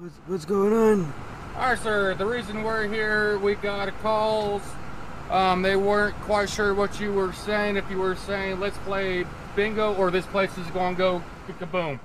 What's, what's going on? All right, sir. The reason we're here, we got a calls. Um, they weren't quite sure what you were saying. If you were saying, let's play bingo or this place is going to go kaboom.